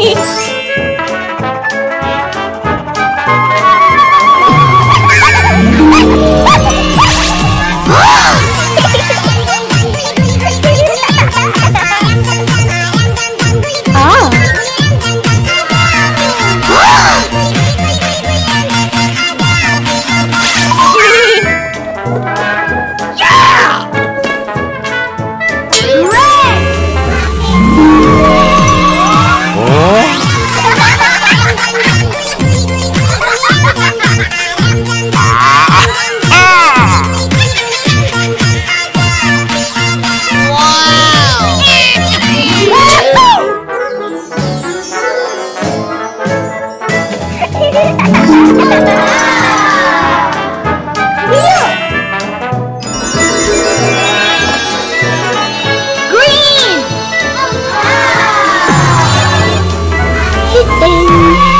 に。anything.